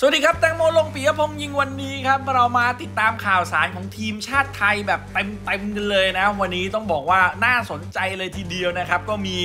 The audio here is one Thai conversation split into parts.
สวัสดีครับแตงโมลงปียพงษ์ยิงวันนี้ครับ เรามาติดตามข่าวสารของทีมชาติไทยแบบเต็มๆกันเลยนะ วันนี้ต้องบอกว่าน่าสนใจเลยทีเดียวนะครับ ก็มี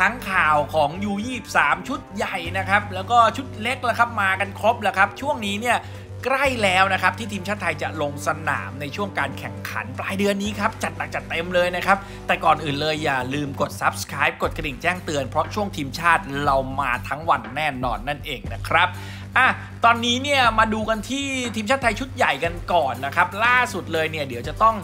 ทั้งข่าวของ U23 ชุดใหญ่นะครับ แล้วก็ชุดเล็กแล้วครับมากันครบแล้วครับ ช่วงนี้เนี่ยใกล้แล้วนะครับที่ทีมชาติไทยจะลงสนามในช่วงการแข่งขันปลายเดือนนี้ครับ จัดหนักจัดเต็มเลยนะครับ แต่ก่อนอื่นเลยอย่าลืมกด subscribe กดกระดิ่งแจ้งเตือนเพราะช่วงทีมชาติเรามาทั้งวันแน่นอนนั่นเองนะครับ อะตอนนี้เนี่ยมาดูกันที่ทีมชาติไทยชุดใหญ่กันก่อนนะครับ ล่าสุดเลยเนี่ยเดี๋ยวจะต้อง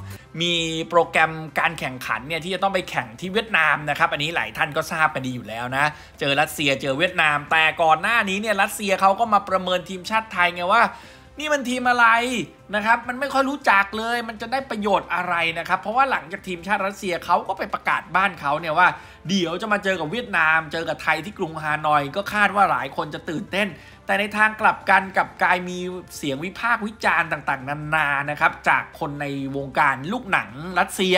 มีโปรแกรมการแข่งขันเนี่ยที่จะต้องไปแข่งที่เวียดนามนะครับ อันนี้หลายท่านก็ทราบกันดีอยู่แล้วนะ เจอรัสเซียเจอเวียดนาม แต่ก่อนหน้านี้เนี่ยรัสเซียเขาก็มาประเมินทีมชาติไทยไงว่า นี่มันทีมอะไรนะครับ มันไม่ค่อยรู้จักเลย มันจะได้ประโยชน์อะไรนะครับ เพราะว่าหลังจากทีมชาติรัสเซียเขาก็ไปประกาศบ้านเขาเนี่ยว่า เดี๋ยวจะมาเจอกับเวียดนาม เจอกับไทยที่กรุงฮานอย ก็คาดว่าหลายคนจะตื่นเต้น แต่ในทางกลับกันกลับกลายมีเสียงวิพากษ์วิจารณ์ต่างๆ นานานะครับ จากคนในวงการลูกหนังรัสเซีย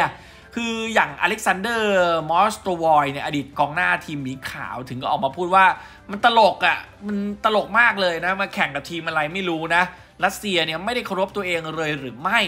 คืออย่างอเล็กซานเดอร์มอสโตวอยเนี่ยอดีตกองหน้าทีมหมีขาวถึงก็ออกมาพูดว่ามันตลกอะ่ะ มันตลกมากเลยนะ มาแข่งกับทีมอะไรไม่รู้นะ รัสเซียเนี่ยไม่ได้เคารพตัวเองเลยหรือไม่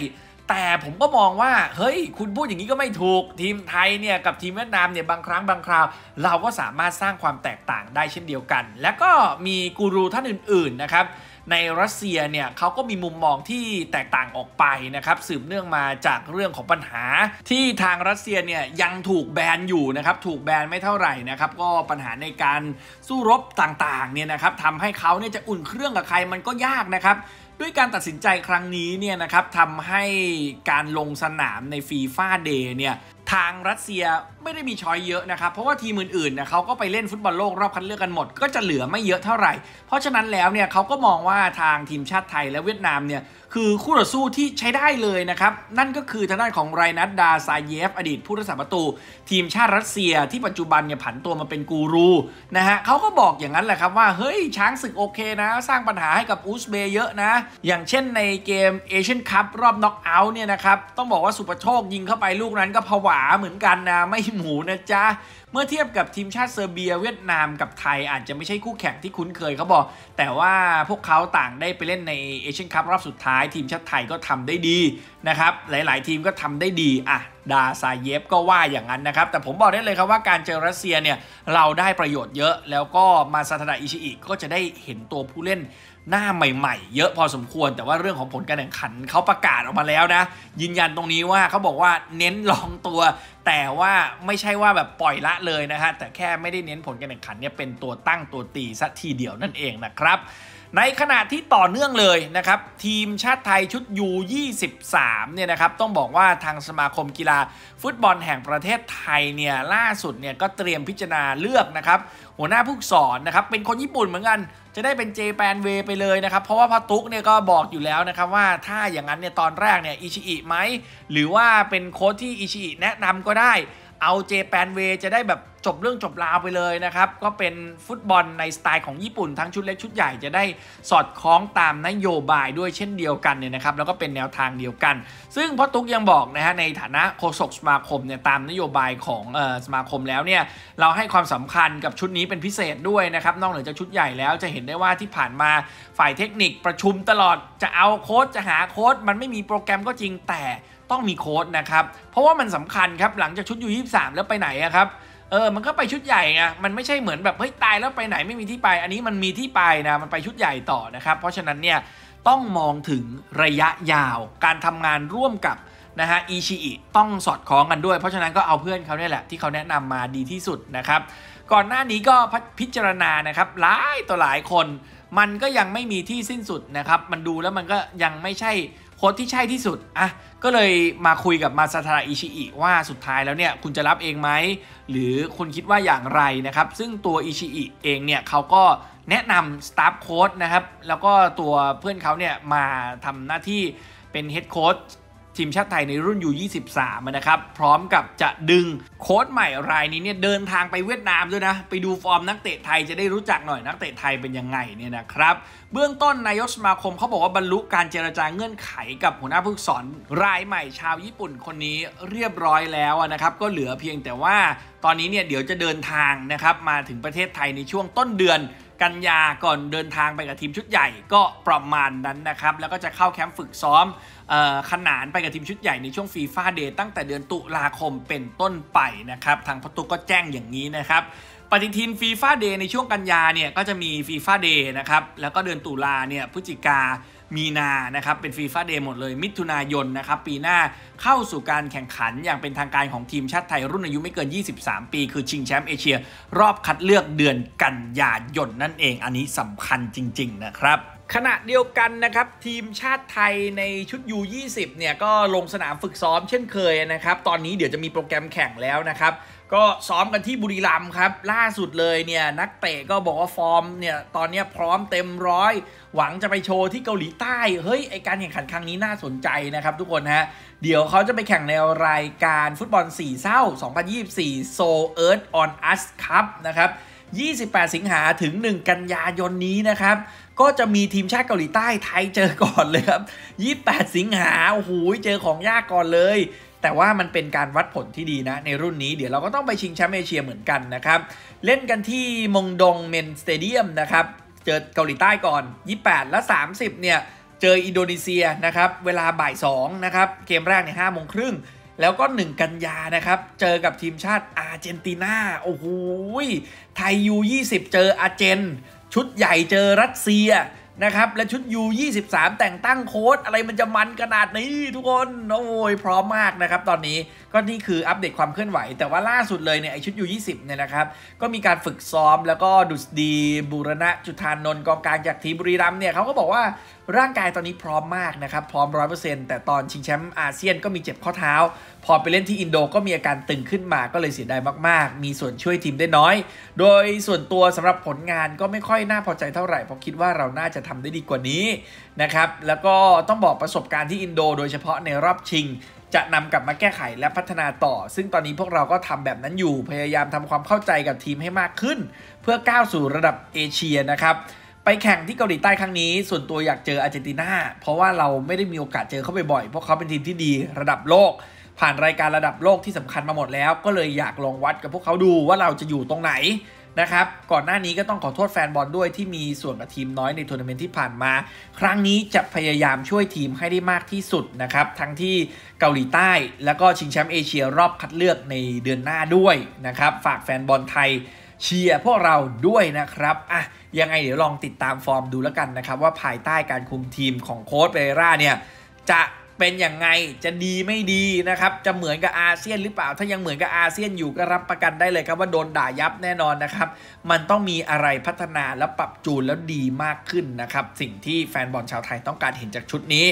แต่ผมก็มองว่า เฮ้ย คุณพูดอย่างนี้ก็ไม่ถูก ทีมไทยเนี่ยกับทีมเวียดนามเนี่ยบางครั้งบางคราว เราก็สามารถสร้างความแตกต่างได้เช่นเดียวกัน และก็มีกูรูท่านอื่น ๆ นะครับในรัสเซียเนี่ยเขาก็มีมุมมองที่แตกต่างออกไปนะครับสืบเนื่องมาจากเรื่องของปัญหา ที่ทางรัสเซียเนี่ยยังถูกแบนอยู่นะครับถูกแบนไม่เท่าไหร่นะครับก็ปัญหาในการสู้รบต่างๆเนี่ยนะครับทำให้เขาเนี่ยจะอุ่นเครื่องกับใครมันก็ยากนะครับ ด้วยการตัดสินใจครั้งนี้เนี่ยนะครับทำให้การลงสนามในฟีฟ่าเดย์เนี่ยทางรัสเซีย ไม่ได้มี choice เยอะนะครับ เพราะว่าทีมอื่นๆเนี่ยเขาก็ไปเล่นฟุตบอลโลกรอบคัดเลือกกันหมด ก็จะเหลือไม่เยอะเท่าไหร่ เพราะฉะนั้นแล้วเนี่ยเขาก็มองว่าทางทีมชาติไทยและเวียดนามเนี่ยคือคู่ต่อสู้ที่ใช้ได้เลยนะครับ นั่นก็คือทางด้านของรินัต ดาซาเยฟ อดีตผู้รักษาประตู ทีมชาติรัสเซียที่ปัจจุบันเนี่ยผันตัวมาเป็นกูรูนะฮะเขาก็บอกอย่างนั้นแหละครับว่า เฮ้ย ช้างศึกโอเคนะ สร้างปัญหาให้กับอุซเบย์เยอะนะ อย่างเช่นในเกมเอเชียนคัพรอบน็อกเอาท์เนี่ยนะครับ ต้องบอกว่าสุปโชคยิงเข้าไปลูกนั้นก็ผวาเหมือนกันนะไม่หมูนะจ๊ะ เมื่อเทียบกับทีมชาติเซอร์เบียเวียดนามกับไทยอาจจะไม่ใช่คู่แข่งที่คุ้นเคยเขาบอก แต่ว่าพวกเขาต่างได้ไปเล่นในเอเชียนคัพรอบสุดท้าย ทีมชาติไทยก็ทำได้ดีนะครับ หลายๆ ทีมก็ทำได้ดีอะดาซาเยฟก็ว่าอย่างนั้นนะครับ แต่ผมบอกได้เลยครับว่าการเจอรัสเซียเนี่ยเราได้ประโยชน์เยอะ แล้วก็มาซาทาดาอิชิอิก็จะได้เห็นตัวผู้เล่น หน้าใหม่ๆ เยอะพอสมควร แต่ว่าเรื่องของผลการแข่งขันเขาประกาศออกมาแล้วนะ ยืนยันตรงนี้ว่าเขาบอกว่าเน้นลองตัว แต่ว่าไม่ใช่ว่าแบบปล่อยละเลยนะฮะแต่แค่ไม่ได้เน้นผลการแข่งขันเนี่ยเป็นตัวตั้งตัวตีซะทีเดียวนั่นเองนะครับ ในขณะที่ต่อเนื่องเลยนะครับ ทีมชาติไทยชุด U23 เนี่ยนะครับ ต้องบอกว่าทางสมาคมกีฬาฟุตบอลแห่งประเทศไทยเนี่ยล่าสุดเนี่ยก็เตรียมพิจารณาเลือกนะครับ หัวหน้าผู้สอนนะครับ เป็นคนญี่ปุ่นเหมือนกัน จะได้เป็นเจแปนเวไปเลยนะครับ เพราะว่าพตุกเนี่ยก็บอกอยู่แล้วนะครับว่าถ้าอย่างนั้นเนี่ยตอนแรกเนี่ยอิชิอิไหมหรือว่าเป็นโค้ชที่อิชิอิแนะนำก็ได้ เอาเจแปนเวจะได้แบบจบเรื่องจบราวไปเลยนะครับ ก็เป็นฟุตบอลในสไตล์ของญี่ปุ่นทั้งชุดเล็กชุดใหญ่จะได้สอดคล้องตามนโยบายด้วยเช่นเดียวกันเนี่ยนะครับ แล้วก็เป็นแนวทางเดียวกัน ซึ่งพ่อตุ๊กยังบอกนะฮะในฐานะโฆษกสมาคมเนี่ยตามนโยบายของออสมาคมแล้วเนี่ยเราให้ความสำคัญกับชุดนี้เป็นพิเศษด้วยนะครับนอกเหนือจากชุดใหญ่แล้วจะเห็นได้ว่าที่ผ่านมาฝ่ายเทคนิคประชุมตลอดจะเอาโค้ดจะหาโค้ดมันไม่มีโปรแกรมก็จริงแต่ ต้องมีโค้ดนะครับ เพราะว่ามันสำคัญครับหลังจากชุดยูยี่สามแล้วไปไหนอะครับเออ มันก็ไปชุดใหญ่ไง มันไม่ใช่เหมือนแบบเฮ้ยตายแล้วไปไหนไม่มีที่ไป อันนี้มันมีที่ไปนะ มันไปชุดใหญ่ต่อนะครับ เพราะฉะนั้นเนี่ยต้องมองถึงระยะยาว การทำงานร่วมกับนะฮะอิชิอิต้องสอดคล้องกันด้วย เพราะฉะนั้นก็เอาเพื่อนเขาเนี่ยแหละที่เขาแนะนำมาดีที่สุดนะครับ ก่อนหน้านี้ก็พิจารณานะครับหลายต่อหลายคน มันก็ยังไม่มีที่สิ้นสุดนะครับ มันดูแล้วมันก็ยังไม่ใช่ โค้ชที่ใช่ที่สุดอะก็เลยมาคุยกับมาซาทาดาอิชิอิว่าสุดท้ายแล้วเนี่ยคุณจะรับเองไหมหรือคุณคิดว่าอย่างไรนะครับ ซึ่งตัวอิชิอิเองเนี่ยเขาก็แนะนำสตาฟโค้ชนะครับแล้วก็ตัวเพื่อนเขาเนี่ยมาทำหน้าที่เป็นเฮดโค้ด ทีมชาติไทยในรุ่น U23นะครับ พร้อมกับจะดึงโค้ชใหม่รายนี้เนี่ยเดินทางไปเวียดนามด้วยนะ ไปดูฟอร์มนักเตะไทยจะได้รู้จักหน่อยนักเตะไทยเป็นยังไงเนี่ยนะครับ เบื้องต้นนายกสมาคมเขาบอกว่าบรรลุการเจรจาเงื่อนไขกับหัวหน้าผู้สอนรายใหม่ชาวญี่ปุ่นคนนี้เรียบร้อยแล้วนะครับ ก็เหลือเพียงแต่ว่าตอนนี้เนี่ยเดี๋ยวจะเดินทางนะครับมาถึงประเทศไทยในช่วงต้นเดือน กันยาก่อนเดินทางไปกับทีมชุดใหญ่ก็ประมาณนั้นนะครับ แล้วก็จะเข้าแคมป์ฝึกซ้อมขนานไปกับทีมชุดใหญ่ในช่วงฟีฟ่าเดย์ตั้งแต่เดือนตุลาคมเป็นต้นไปนะครับ ทางพตุก็แจ้งอย่างนี้นะครับ ปฏิทินฟีฟ่าเดย์ในช่วงกันยาเนี่ยก็จะมีฟีฟ่าเดย์นะครับ แล้วก็เดือนตุลาเนี่ยพฤศจิกา มีนานะครับเป็นฟีฟ่าเดย์หมดเลย มิถุนายนนะครับปีหน้าเข้าสู่การแข่งขันอย่างเป็นทางการของทีมชาติไทยรุ่นอายุไม่เกิน 23 ปี คือชิงแชมป์เอเชีย รอบคัดเลือกเดือนกันยายนนั่นเองอันนี้สำคัญจริง ๆ นะครับขณะเดียวกันนะครับ ทีมชาติไทยในชุด U20 เนี่ย ก็ลงสนามฝึกซ้อมเช่นเคยนะครับ ตอนนี้เดี๋ยวจะมีโปรแกรมแข่งแล้วนะครับ ก็ซ้อมกันที่บุรีรัมย์ครับ ล่าสุดเลยเนี่ย นักเตะก็บอกว่าฟอร์มเนี่ย ตอนนี้พร้อมเต็มร้อย หวังจะไปโชว์ที่เกาหลีใต้ เฮ้ย ไอการแข่งขันครั้งนี้น่าสนใจนะครับทุกคนฮะ เดี๋ยวเขาจะไปแข่งในรายการฟุตบอล4เส้า 2024 Seoul Earth On Us Cup นะครับ28 สิงหาถึง 1 กันยายนนี้นะครับ ก็จะมีทีมชาติเกาหลีใต้ไทยเจอก่อนเลยครับ 28 สิงหาโอ้โหเจอของยากก่อนเลย แต่ว่ามันเป็นการวัดผลที่ดีนะ ในรุ่นนี้เดี๋ยวเราก็ต้องไปชิงแชมป์เอเชียเหมือนกันนะครับ เล่นกันที่มกดง Main Stadium นะครับ เจอเกาหลีใต้ก่อน 28 และ 30 เนี่ย เจออินโดนีเซียนะครับ เวลาบ่าย2นะครับ เกมแรกใน5โมงครึ่ง แล้วก็ 1 กันยานะครับ เจอกับทีมชาติอาร์เจนตินา โอ้โห ไทย U20 เจออาร์เจน ชุดใหญ่เจอรัสเซีย นะครับ และชุด U23 แต่งตั้งโค้ดอะไรมันจะมันขนาดนี้ทุกคน โอ้ยพร้อมมากนะครับตอนนี้ก็นี่คืออัปเดตความเคลื่อนไหว แต่ว่าล่าสุดเลยเนี่ยไอชุด U20 เนี่ยนะครับ ก็มีการฝึกซ้อมแล้วก็ดุษดีบูรณะจุธานนท์กองกลางจากทีมบุรีรัมย์เนี่ยเขาก็บอกว่าร่างกายตอนนี้พร้อมมากนะครับ พร้อมร้อยเปอร์เซ็นต์แต่ตอนชิงแชมป์อาเซียนก็มีเจ็บข้อเท้า พอไปเล่นที่อินโดก็มีอาการตึงขึ้นมาก็เลยเสียดายมาก ๆ มีส่วนช่วยทีมได้น้อย โดยส่วนตัวสำหรับผลงานก็ไม่ค่อยน่าพอใจเท่าไหร่เพราะคิดว่าเราน่าจะทำได้ดีกว่านี้นะครับแล้วก็ต้องบอกประสบการณ์ที่อินโด โดยเฉพาะในรอบชิง จะนำกลับมาแก้ไขและพัฒนาต่อ ซึ่งตอนนี้พวกเราก็ทำแบบนั้นอยู่ พยายามทำความเข้าใจกับทีมให้มากขึ้น เพื่อก้าวสู่ระดับเอเชียนะครับ ไปแข่งที่เกาหลีใต้ครั้งนี้ ส่วนตัวอยากเจออาร์เจนตินา เพราะว่าเราไม่ได้มีโอกาสเจอเขาบ่อยๆ เพราะเขาเป็นทีมที่ดีระดับโลก ผ่านรายการระดับโลกที่สำคัญมาหมดแล้ว ก็เลยอยากลองวัดกับพวกเขาดูว่าเราจะอยู่ตรงไหน นะครับ ก่อนหน้านี้ก็ต้องขอโทษแฟนบอลด้วยที่มีส่วนกับทีมน้อยในทัวร์นาเมนต์ที่ผ่านมา ครั้งนี้จะพยายามช่วยทีมให้ได้มากที่สุดนะครับ ทั้งที่เกาหลีใต้ แล้วก็ชิงแชมป์เอเชียรอบคัดเลือกในเดือนหน้าด้วยนะครับ ฝากแฟนบอลไทยเชียร์พวกเราด้วยนะครับ อะ ยังไงเดี๋ยวลองติดตามฟอร์มดูแล้วกันนะครับ ว่าภายใต้การคุมทีมของโค้ชเปเรร่าเนี่ย จะ เป็นอย่างไงจะดีไม่ดีนะครับ จะเหมือนกับอาเซียนหรือเปล่า ถ้ายังเหมือนกับอาเซียนอยู่ก็รับประกันได้เลยครับว่าโดนด่ายับแน่นอนนะครับ มันต้องมีอะไรพัฒนาและปรับจูนแล้วดีมากขึ้นนะครับ สิ่งที่แฟนบอลชาวไทยต้องการเห็นจากชุดนี้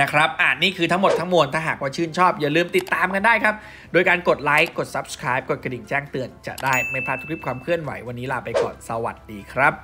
นะครับอ่านี่คือทั้งหมดทั้งมวลถ้าหากว่าชื่นชอบ อย่าลืมติดตามกันได้ครับ โดยการกดไลค์กด Subscribe กดกระดิ่งแจ้งเตือนจะได้ไม่พลาดทุกคลิปความเคลื่อนไหววันนี้ลาไปก่อนสวัสดีครับ